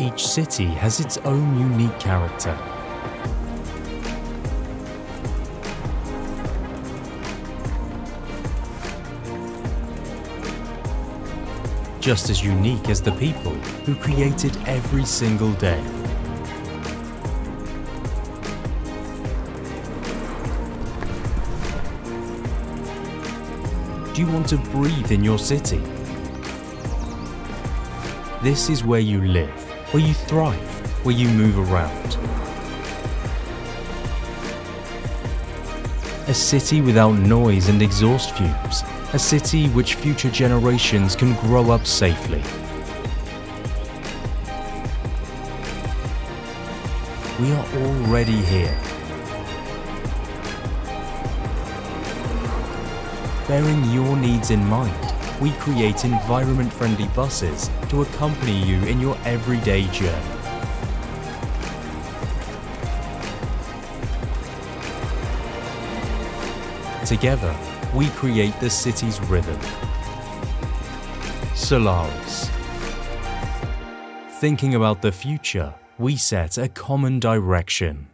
Each city has its own unique character. Just as unique as the people who create it every single day. Do you want to breathe in your city? This is where you live, where you thrive, where you move around. A city without noise and exhaust fumes. A city which future generations can grow up safely. We are already here. Bearing your needs in mind, we create environment-friendly buses to accompany you in your everyday journey. Together, we create the city's rhythm. Solaris. Thinking about the future, we set a common direction.